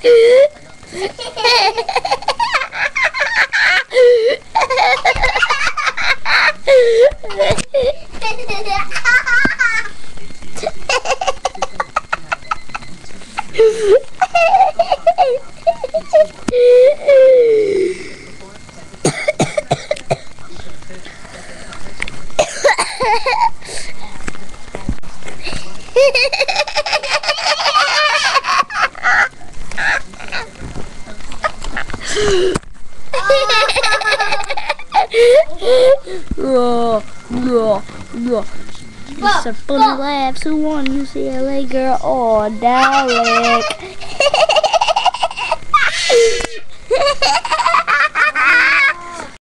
Raw, Just a funny laughs who won UCLA girl or Dalek.